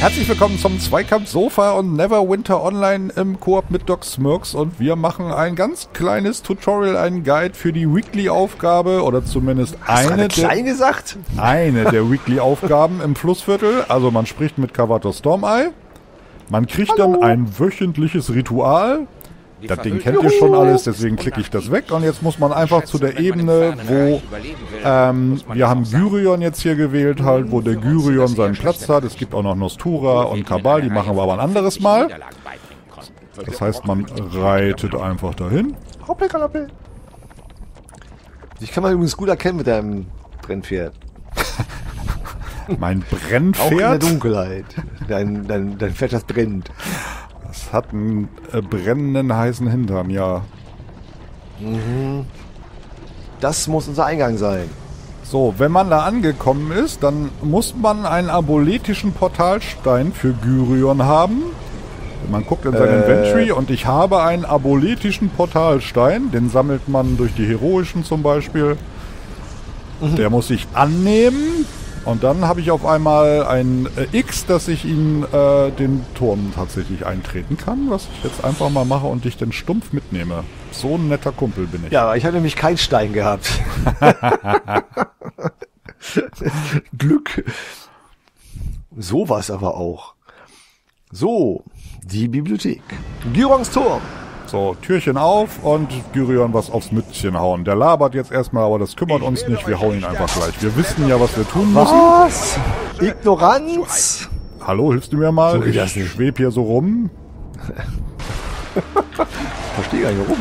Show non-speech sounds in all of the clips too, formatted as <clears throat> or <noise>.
Herzlich willkommen zum Zweikampf Sofa und Neverwinter Online im Koop mit Doc Smirks und wir machen ein ganz kleines Tutorial, einen Guide für die Weekly-Aufgabe oder zumindest Hast eine klein gesagt? eine der Weekly-Aufgaben im Flussviertel. Also man spricht mit Kavato Stormeye. Man kriegt dann ein wöchentliches Ritual. Das Ding kennt ihr schon alles, deswegen klicke ich das weg. Und jetzt muss man einfach zu der Ebene, wo ähm, wir haben Gyrion jetzt hier gewählt, halt, wo der Gyrion seinen Platz hat. Es gibt auch noch Nostura und Kabal, die machen wir aber ein anderes Mal. Das heißt, man reitet einfach dahin. Hoppelkalappel. Ich kann man übrigens gut erkennen mit deinem Brennpferd. <laughs> Mein Auch in der Brennpferd, Dunkelheit. Dein, dein, dein Pferd, das brennt. Das hat einen äh, brennenden heißen Hintern, ja. Das muss unser Eingang sein. So, wenn man da angekommen ist, dann muss man einen aboletischen Portalstein für Gyrion haben. Man guckt in sein Äh. Inventory und ich habe einen aboletischen Portalstein. Den sammelt man durch die Heroischen zum Beispiel. Der muss ich annehmen. Und dann habe ich auf einmal ein äh, X, dass ich ihn äh, den Turm tatsächlich eintreten kann, was ich jetzt einfach mal mache und dich den stumpf mitnehme. So ein netter Kumpel bin ich. Ja, ich habe nämlich keinen Stein gehabt. <laughs> Glück. Sowas aber auch. So, die Bibliothek. Gyrons Turm. So, Türchen auf und Gyrion was aufs Mützchen hauen. Der labert jetzt erstmal, aber das kümmert uns nicht. Wir hauen ihn einfach gleich. Wir wissen ja, was wir tun müssen. Was? Ignoranz? Hallo, hilfst du mir mal? So ich das nicht. schweb hier so rum. <laughs> Verstehe gar nicht warum.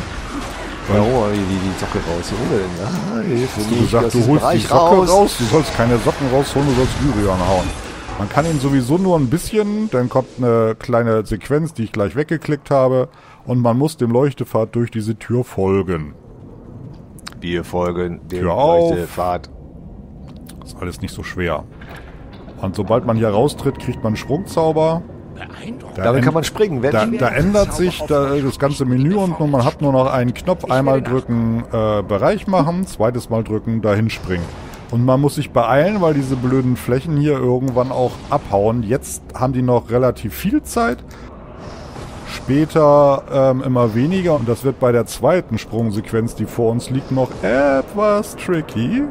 Warum die, die, die Socke raus? Warum denn? Ah, Hilfe, Du gesagt, du holst die Socke raus. Du sollst keine Socken rausholen, du sollst Gyrion hauen. Man kann ihn sowieso nur ein bisschen, dann kommt eine kleine Sequenz, die ich gleich weggeklickt habe. Und man muss dem Leuchtepfad durch diese Tür folgen. Wir folgen dem Tür auf. Leuchtepfad. Ist alles nicht so schwer. Und sobald man hier raustritt, kriegt man einen Sprungzauber. Da Damit kann man springen. Da, da ändert sich da, das ganze Menü und nur- man hat nur noch einen Knopf. Einmal drücken, äh, Bereich machen, zweites Mal drücken, dahin springen. Und man muss sich beeilen, weil diese blöden Flächen hier irgendwann auch abhauen. Jetzt haben die noch relativ viel Zeit. Später ähm, immer weniger. Und das wird bei der zweiten Sprungsequenz, die vor uns liegt, noch etwas tricky.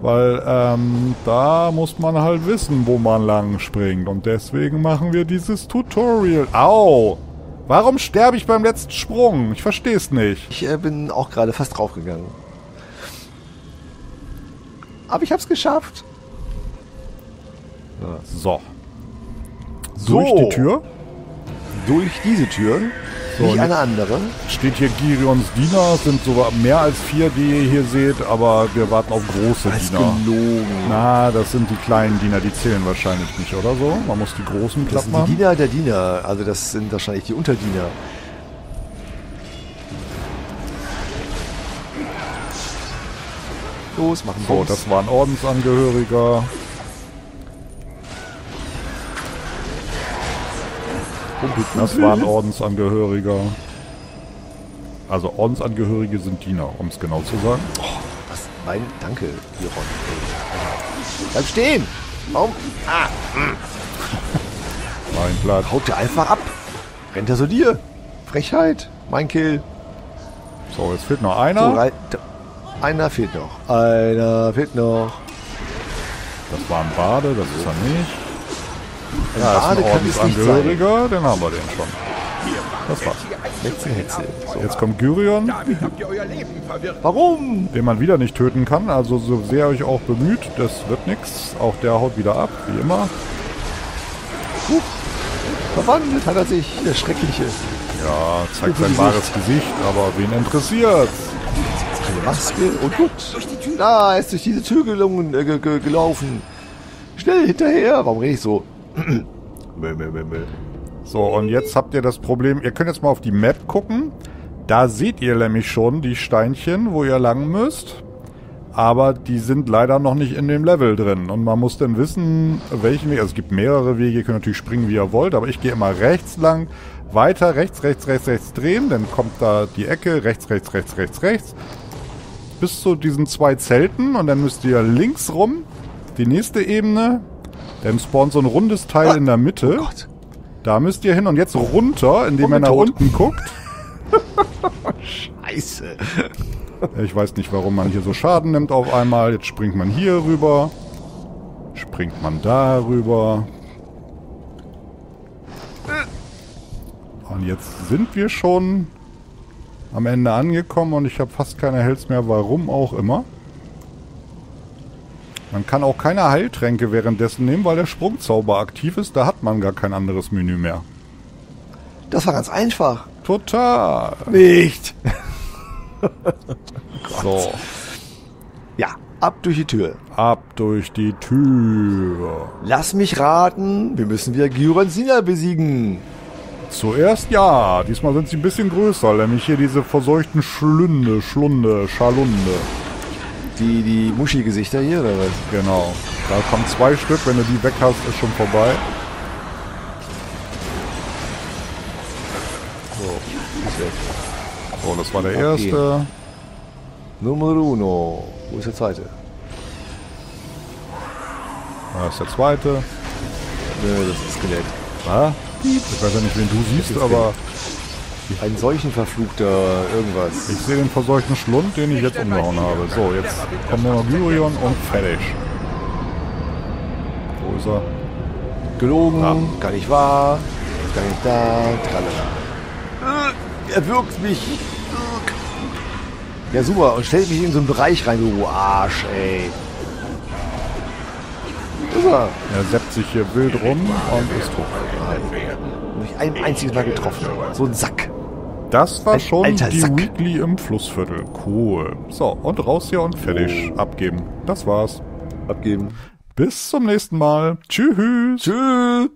Weil ähm, da muss man halt wissen, wo man lang springt. Und deswegen machen wir dieses Tutorial. Au! Warum sterbe ich beim letzten Sprung? Ich verstehe es nicht. Ich äh, bin auch gerade fast draufgegangen. Aber ich hab's geschafft. So. So. Durch die Tür Durch diese Tür. So, nicht eine andere. steht hier Girions Diener. Es sind sogar mehr als vier, die ihr hier seht. Aber wir warten auf große Das ist Diener. gelogen. Na, das sind die kleinen Diener. Die zählen wahrscheinlich nicht, oder so? Man muss die großen Das platt sind die. Diener der Diener. Also das sind wahrscheinlich die Unterdiener. Los, machen So, Bums. das war ein Ordensangehöriger. Das war ein Ordensangehöriger. Also Ordensangehörige sind Diener, um es genau zu sagen. Was? Mein, danke. Ey. Bleib stehen! Warum? Ah, <laughs> Mein Blatt. haut der einfach ab. Rennt er so dir? Frechheit. Mein Kill. So, jetzt fehlt noch So, einer. d- einer fehlt noch. Einer fehlt noch. Das war ein Bade, das ist er nicht. Ein Ja, Bade ist ein kann es nicht sein. Ordensangehöriger, den haben wir den schon. Das war's. Hetze, Hetze. So. Jetzt kommt Gyrion, Warum? den man wieder nicht töten kann. Also so sehr ihr euch auch bemüht, das wird nix. Auch der haut wieder ab, wie immer. Verwandelt hat er sich, der Schreckliche. Ja, zeigt sein wahres Gesicht, aber wen interessiert's? Maske und gut. Da, er ist durch diese Tür gelungen, äh, ge ge gelaufen. Schnell hinterher. Warum rede ich so? <clears throat> So, und jetzt habt ihr das Problem, ihr könnt jetzt mal auf die Map gucken. Da seht ihr nämlich schon die Steinchen, wo ihr lang müsst. Aber die sind leider noch nicht in dem Level drin. Und man muss dann wissen, welchen Weg. Also es gibt mehrere Wege, ihr könnt natürlich springen, wie ihr wollt, aber ich gehe immer rechts lang, weiter, rechts, rechts, rechts, rechts drehen, dann kommt da die Ecke, rechts, rechts, rechts, rechts, rechts. Bis zu diesen zwei Zelten und dann müsst ihr links rum, die nächste Ebene, Dann spawnt so ein rundes Teil Ah. in der Mitte. Oh Gott. Da müsst ihr hin und jetzt runter, indem bin nach tot. unten guckt. <laughs> Scheiße. Ich weiß nicht, warum man hier so Schaden nimmt auf einmal. Jetzt springt man hier rüber. Springt man da rüber. Und jetzt sind wir schon am Ende angekommen und ich habe fast keine Health mehr, warum auch immer. Man kann auch keine Heiltränke währenddessen nehmen, weil der Sprungzauber aktiv ist. Da hat man gar kein anderes Menü mehr. Das war ganz einfach. Total. Nicht. <laughs> <laughs> So, Ja, ab durch die Tür. ab durch die Tür. Lass mich raten, wir müssen wieder Gyurensina besiegen. Zuerst ja, diesmal sind sie ein bisschen größer, nämlich hier diese verseuchten Schlünde, Schlunde, Schalunde. Die, die Muschi-Gesichter hier, oder was? Genau. Da kommen zwei Stück, wenn du die weg hast, ist schon vorbei. Ist weg. So, das war der Okay. erste. Numero uno. Wo ist der zweite? Da ist der zweite. Nö, das ist Skelett. Was? Ich weiß ja nicht, wen du siehst, aber Ein solchen verfluchter irgendwas. ich sehe den verseuchten Schlund, den ich jetzt umgehauen habe. So, jetzt kommt nur noch Gyrion und fertig. Wo ist er? Gelogen, Ah. gar nicht wahr, gar nicht da, tralala. Äh, Er wirkt mich. Ja, super. Und stellt mich in so einen Bereich rein, du Arsch, ey. Ist er. Er seppt sich hier wild rum und ist tot. Nicht ein einziges Mal getroffen. So ein Sack. Das war Ein schon alter die Sack. Weekly im Flussviertel. Cool. So, und raus hier und fertig. Abgeben. Das war's. Abgeben. Bis zum nächsten Mal. Tschüss. Tschüss.